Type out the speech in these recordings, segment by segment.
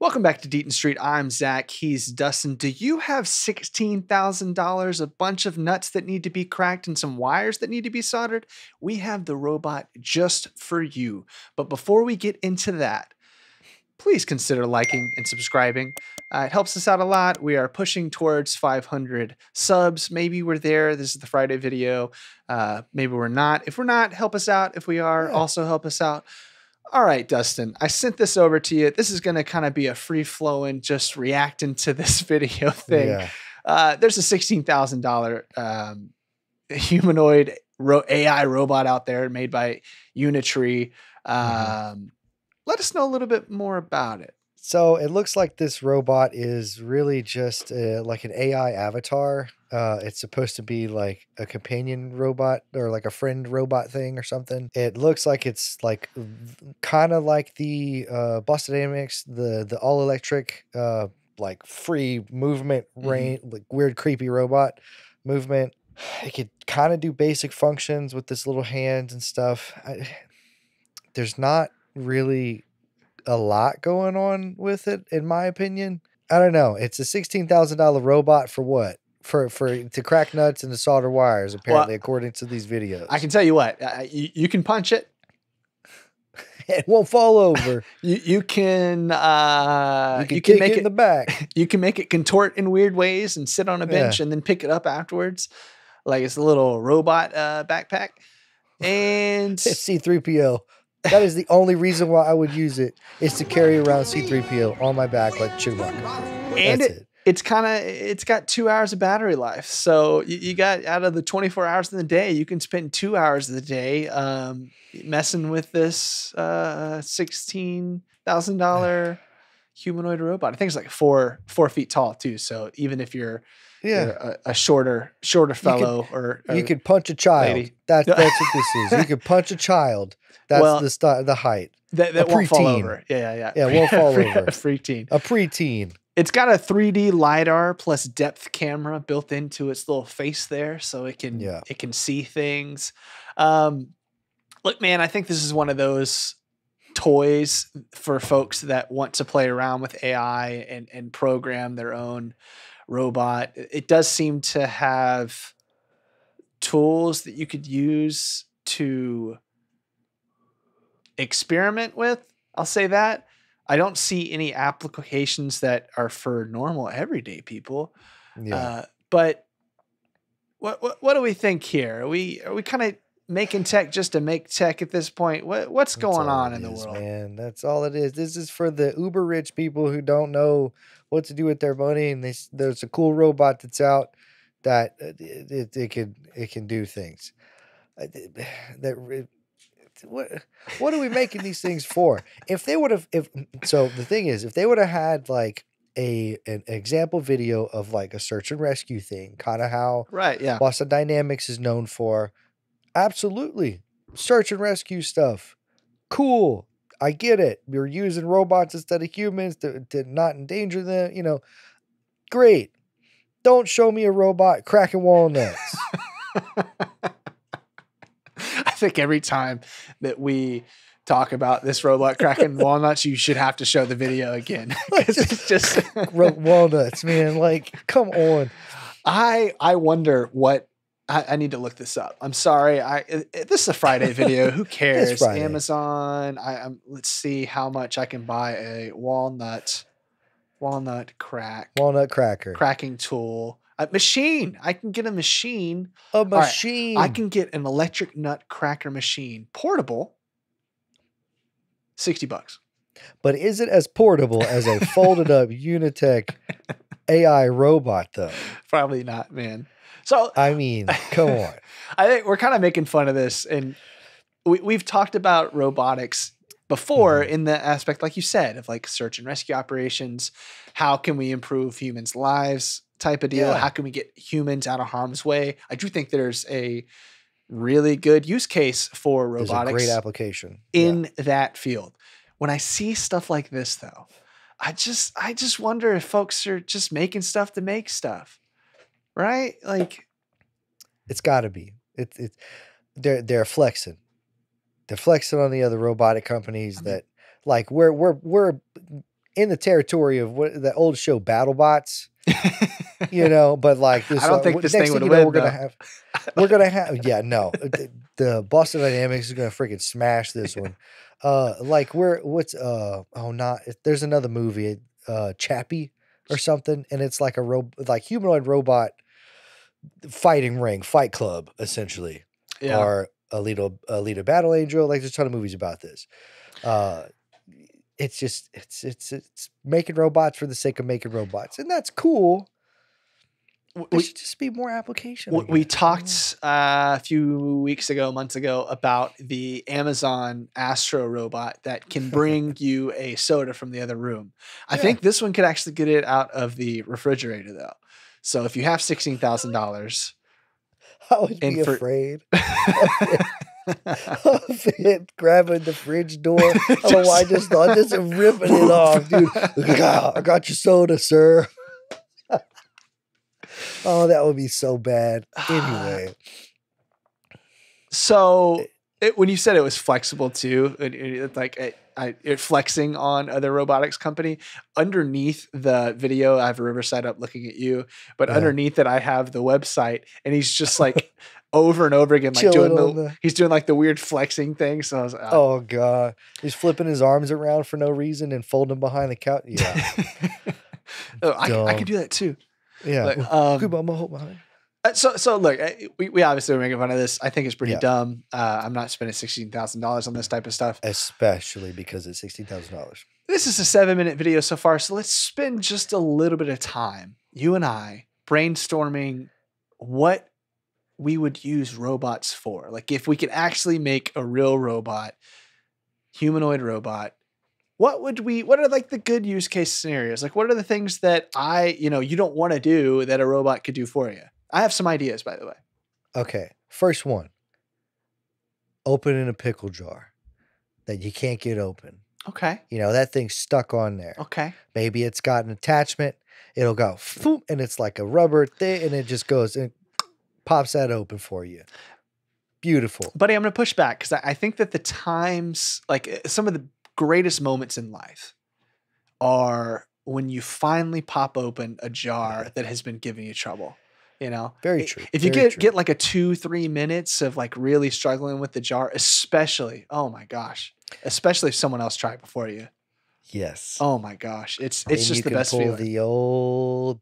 Welcome back to Deaton Street. I'm Zach. He's Dustin. Do you have $16,000, a bunch of nuts that need to be cracked, and some wires that need to be soldered? We have the robot just for you. But before we get into that, please consider liking and subscribing. Uh, it helps us out a lot. We are pushing towards 500 subs. Maybe we're there. This is the Friday video. Uh, maybe we're not. If we're not, help us out. If we are, Yeah. also help us out. All right, Dustin, I sent this over to you. This is going to kind of be a free flowing, just reacting to this video thing. Yeah. Uh, there's a $16,000 um, humanoid ro- AI robot out there made by Unitree. Um, Mhm. Let us know a little bit more about it. So it looks like this robot is really just uh, like an AI avatar. Uh, it's supposed to be like a companion robot or like a friend robot thing or something. It looks like it's like kind of like the uh, Boston Dynamics, the the all electric, uh, like free movement, Mhm. rain, like weird creepy robot movement. It could kind of do basic functions with this little hands and stuff. I, there's not really a lot going on with it, in my opinion. I don't know. It's a sixteen thousand dollar robot for what? For for to crack nuts and to solder wires, apparently, according to these videos. I can tell you what, uh, you, you can punch it. it won't fall over. You, you can uh, you can, you can kick make it in the back. you can make it contort in weird ways and sit on a bench and then pick it up afterwards, like it's a little robot uh, backpack. And It's C three PO. That is the only reason why I would use it is to carry around C three PO on my back like Chewbacca. and it, it. it's kind of it's got two hours of battery life so you, you got out of the 24 hours in the day you can spend two hours of the day um, messing with this uh, $16000 humanoid robot i think it's like four four feet tall too so even if you're, Yeah. a, a shorter shorter could- fellow or, You could punch a child. lady. That's that's what this is. You could punch a child. That's Well- the sti- the height. that, that a won't fall over yeah yeah Yeah, it won't fall Free- over. free teen A preteen. It's got a 3D lidar plus depth camera built into its little face there, so it can Yeah. it can see things. Um, look, man, I think this is one of those toys for folks that want to play around with AI and and program their own robot. It does seem to have tools that you could use to experiment with. I'll say that. I don't see any applications that are for normal everyday people. Yeah. Uh, but what, what what do we think here? Are we are we kind of making tech just to make tech at this point? What what's That's going on in the world? Man, that's all it is. This is for the uber rich people who don't know what to do with their money, and this there's a cool robot that's out that it, it, it can it can do things. Uh, That what what are we making these things for? If they would have if so, the thing is, if they would have had like a an example video of like a search and rescue thing, kind of how Right? Yeah. Boston Dynamics is known for. Absolutely. Search and rescue stuff. Cool. I get it. You're using robots instead of humans to, to not endanger them. You know, great. Don't show me a robot cracking walnuts. I think every time that we talk about this robot cracking walnuts, you should have to show the video again. it's just walnuts, man. Like, come on. I I wonder what I, I need to look this up. I'm sorry. I it- it- this is a Friday video. Who cares? Amazon. I um, let's see how much I can buy a walnut walnut crack Walnut cracker. cracking tool. A machine. I can get a machine. A right, machine. I can get an electric nut cracker machine, portable. Sixty bucks. but is it as portable as a folded up Unitree AI robot, though? Probably not, man. So I mean, come on. I think we're kind of making fun of this, and we, we've talked about robotics before Mhm. in the aspect, like you said, of like search and rescue operations. How can we improve humans' lives? Type of deal. Yeah. How can we get humans out of harm's way? I do think there's a really good use case for robotics great application. Yeah. in that field. When I see stuff like this, though, I just I just wonder if folks are just making stuff to make stuff, right? Like It's got to be. It's it's they're they're flexing. They're flexing on the other robotic companies I mean- that like we're we're we're in the territory of what the old show BattleBots. You know, but like this, I don't uh, think what- this thing would know, win, We're gonna have, we're gonna have, yeah, no, the, the Boston Dynamics is gonna freaking smash this one. Uh, like we're what's uh oh not there's another movie uh Chappie or something, and it's like a ro- like humanoid robot fighting ring, fight club essentially yeah. or Alita, Alita Battle Angel. Like there's a ton of movies about this. Uh, it's just it's it's it's making robots for the sake of making robots, and that's cool. There we, should just be more application. We, we talked uh, a few weeks ago, months ago, about the Amazon Astro robot that can bring you a soda from the other room. I Yeah. think this one could actually get it out of the refrigerator, though. So if you have sixteen thousand dollars, I would be for- afraid of it grabbing the fridge door. I don't know why I just thought this just ripping it off, dude. "Ah, I got your soda, sir. oh, that would be so bad. Anyway, So it, when you said it was flexible too, it, it, like it, I, it flexing on other robotics company, underneath the video, I have Riverside up looking at you, but Yeah. underneath it, I have the website, and he's just like over and over again, like Chilling doing the, the- he's doing like the weird flexing thing. So I was, uh, oh god, he's flipping his arms around for no reason and folding them behind the couch. Yeah, oh, I, can- I can do that too. yeah. Like, Like, um, Good, Mama, hold behind. Uh, So, so look, uh, we, we obviously were making fun of this. I think it's pretty Yeah. dumb. Uh, I'm not spending sixteen thousand dollars on this type of stuff. Especially because it's sixteen thousand dollars. This is a seven minute video so far, so let's spend just a little bit of time, you and I, brainstorming what we would use robots for. Like, if we could actually make a real robot, humanoid robot, what would we, what are like the good use case scenarios? Like, what are the things that I, you know, you don't want to do that a robot could do for you? I have some ideas, by the way. Okay, first one. Opening a pickle jar that you can't get open. Okay. You know that thing's stuck on there. Okay. Maybe it's got an attachment. It'll go, and it's like a rubber thing, and it just goes and pops that open for you. Beautiful. Buddy, I'm going to push back because I, think that the times, like uh, some of the greatest moments in life, are when you finally pop open a jar that has been giving you trouble. You know, Very true, If you very get true. get like a two three minutes of like really struggling with the jar, especially, oh my gosh, especially if someone else tried before you. Yes. Oh my gosh, it's And it's you just the can best pull feeling. The old.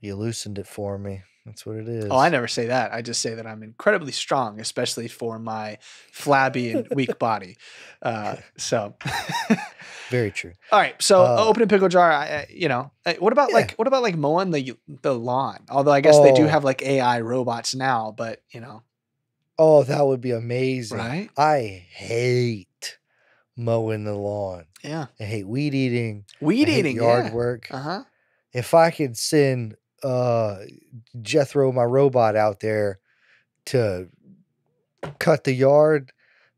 You loosened it for me. That's what it is. Oh, I never say that. I just say that I'm incredibly strong, especially for my flabby and weak body. Uh, so, Very true. all right. So, Uh, open a pickle jar. I, you know, what about Yeah. like what about like mowing the the lawn? Although I guess they do Oh. have like AI robots now, but you know, Oh, that would be amazing. right? I hate mowing the lawn. Yeah, I hate weed eating. weed eating. yard yeah. work. Uh huh. If I could send uh Jethro, my robot, out there to cut the yard,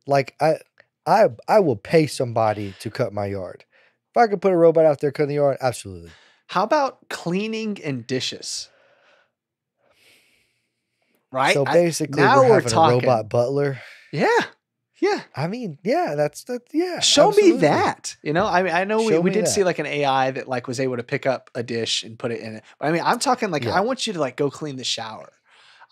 like I I I will pay somebody to cut my yard. If I could put a robot out there cutting the yard, absolutely. How about cleaning and dishes? Right. So I- basically, now we're, we're having talking. a robot butler. yeah. Yeah. I mean, yeah, that's that. Yeah, Show absolutely. me that. You know, I mean, I know we, Show we did see like an AI that like was able to pick up a dish and put it in it. But I mean, I'm talking like Yeah. I want you to like go clean the shower.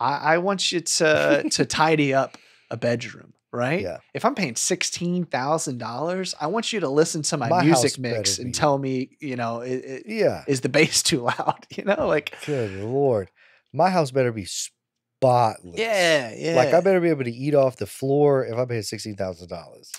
I, I want you to to tidy up a bedroom, right? Yeah. If I'm paying sixteen thousand dollars, I want you to listen to my, My music mix and tell me, you know, i- i- Yeah. is the bass too loud? You know, like Good lord, my house better be spotless. yeah, yeah. Like I better be able to eat off the floor if I pay sixteen thousand dollars.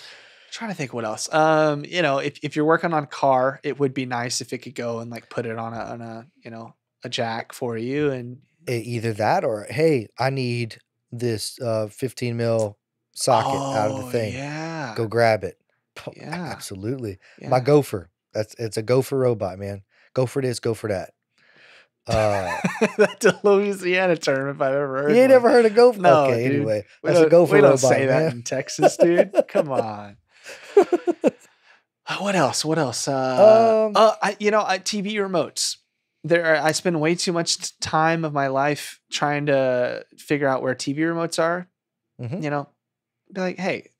trying to think what else. Um, you know, if, if you're working on a car, it would be nice if it could go and like put it on a on a you know a jack for you and Either that or hey, I need this uh, fifteen mil socket out of the Oh, thing. Yeah, Go grab it. Yeah. Absolutely. yeah. My gopher. That's it's a gopher robot, man. Go for this, go for that. Uh, That's a Louisiana term if I've ever heard. you ain't one. never heard of gopher? No, okay, dude. anyway, We that's a don't, gopher we don't robot, say that man. in Texas, dude. Come on. Uh, What else? What else? Uh, Um, uh, I, you know, I, TV remotes. There, are, I spend way too much time of my life trying to figure out where TV remotes are. Mhm. You know, be like, hey,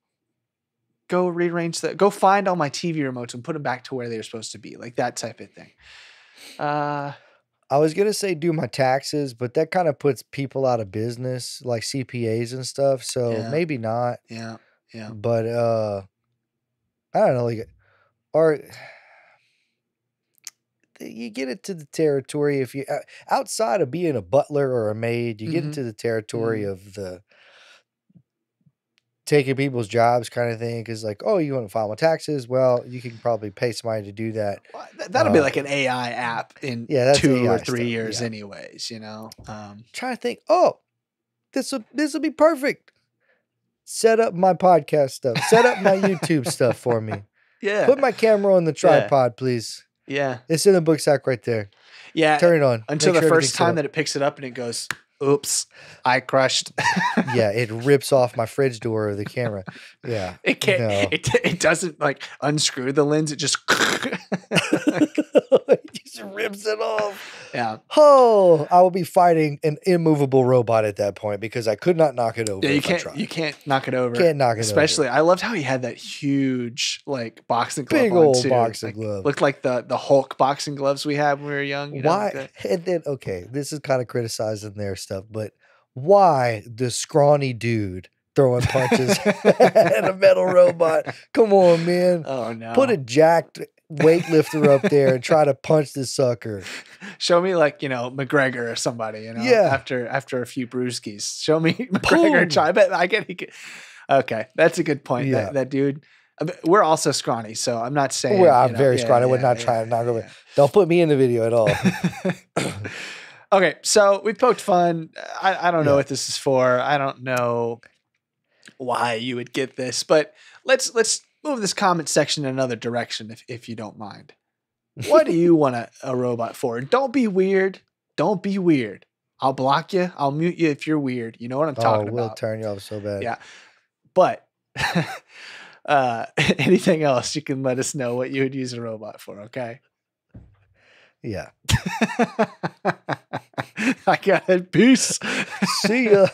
go rearrange the go find all my TV remotes and put them back to where they're supposed to be, like that type of thing. Uh, I was gonna say do my taxes, but that kind of puts people out of business, like CPAs and stuff. So Yeah. maybe not. yeah, yeah. But uh I don't know, like or you get into the territory if you uh, outside of being a butler or a maid, you get Mhm. into the territory of the taking people's jobs kind of thing because like oh you want to file my taxes well you can probably pay somebody to do that Well, that'll be Uh, like an AI app in yeah, two or three stuff, years, yeah. anyways. You know. Um, trying to think oh this will this will be perfect set up my podcast stuff set up my youtube stuff for me yeah. put my camera on the tripod please yeah. it's in the book sack right there Yeah. turn it on Until Make the sure first time that it picks it up and it goes, "Oops, I crushed." yeah it rips off my fridge door of the camera yeah It can't. No. It, it doesn't like unscrew the lens. It just. rips it off yeah. oh i will be fighting an immovable robot at that point because i could not knock it over Yeah. You can't. You can't knock it over. Can't knock it over. Especially, I loved how he had that huge like boxing glove Big old too. boxing Like, glove. Looked like the the Hulk boxing gloves we had when we were young. You know, why the- and then okay this is kind of criticizing their stuff but why the scrawny dude throwing punches at a metal robot come on man oh no! put a jacked weightlifter up there and try to punch this sucker Show me like you know McGregor or somebody. You know, Yeah. After after a few brewskis, show me McGregor. Try, I bet I get he. Could, okay, that's a good point. Yeah. That, that dude. Uh, we're also scrawny, so I'm not saying. Well, you I'm know, very yeah, scrawny. I would not yeah, try to knock over. yeah. don't put me in the video at all okay, so we poked fun. I, I don't know Yeah. what this is for. I don't know why you would get this, but let's let's move this comment section in another direction if if you don't mind. What do you want a, a robot for? Don't be weird. Don't be weird. I'll block you. I'll mute you if you're weird. You know what I'm oh talking we'll about. turn you off so bad Yeah. But uh, anything else, you can let us know what you would use a robot for. Okay. yeah I got it. Peace. see ya